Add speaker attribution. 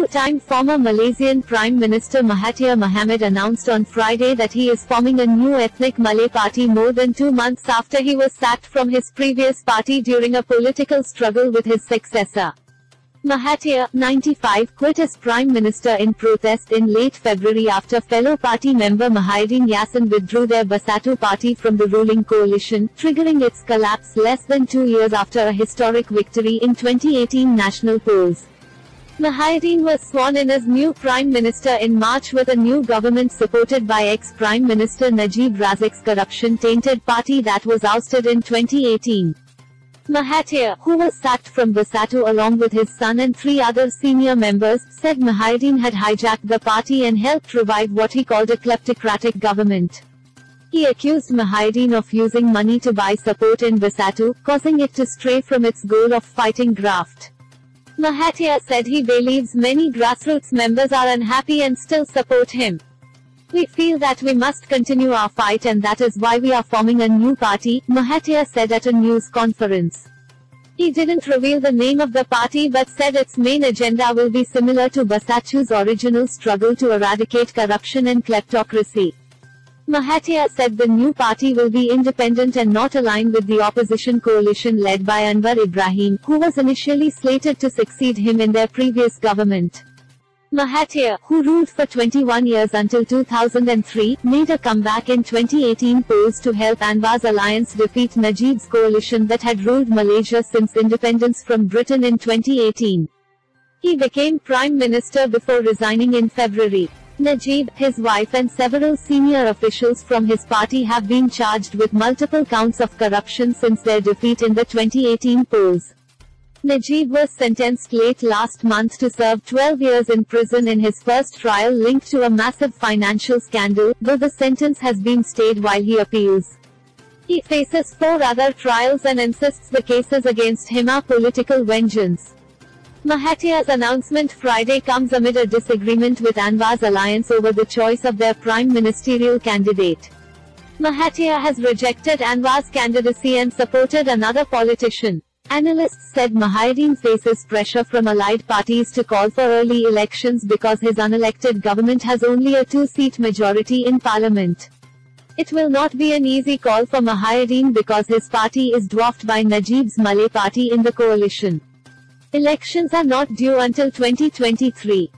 Speaker 1: Two-time former Malaysian Prime Minister Mahathir Mohamad announced on Friday that he is forming a new ethnic Malay party more than two months after he was sacked from his previous party during a political struggle with his successor. Mahathir, 95, quit as Prime Minister in protest in late February after fellow party member Muhyiddin Yassin withdrew their Bersatu party from the ruling coalition, triggering its collapse less than two years after a historic victory in 2018 national polls. Muhyiddin was sworn in as new Prime Minister in March with a new government supported by ex-Prime Minister Najib Razak's corruption-tainted party that was ousted in 2018. Mahathir, who was sacked from Bersatu along with his son and three other senior members, said Muhyiddin had hijacked the party and helped revive what he called a kleptocratic government. He accused Muhyiddin of using money to buy support in Bersatu, causing it to stray from its goal of fighting graft. Mahathir said he believes many grassroots members are unhappy and still support him. We feel that we must continue our fight and that is why we are forming a new party, Mahathir said at a news conference. He didn't reveal the name of the party but said its main agenda will be similar to Bersatu's original struggle to eradicate corruption and kleptocracy. Mahathir said the new party will be independent and not aligned with the opposition coalition led by Anwar Ibrahim, who was initially slated to succeed him in their previous government. Mahathir, who ruled for 21 years until 2003, made a comeback in 2018 polls to help Anwar's alliance defeat Najib's coalition that had ruled Malaysia since independence from Britain in 2018. He became prime minister before resigning in February. Najib, his wife and several senior officials from his party have been charged with multiple counts of corruption since their defeat in the 2018 polls. Najib was sentenced late last month to serve 12 years in prison in his first trial linked to a massive financial scandal, though the sentence has been stayed while he appeals. He faces four other trials and insists the cases against him are political vengeance. Mahathir's announcement Friday comes amid a disagreement with Anwar's alliance over the choice of their prime ministerial candidate. Mahathir has rejected Anwar's candidacy and supported another politician. Analysts said Muhyiddin faces pressure from allied parties to call for early elections because his unelected government has only a two-seat majority in parliament. It will not be an easy call for Muhyiddin because his party is dwarfed by Najib's Malay party in the coalition. Elections are not due until 2023.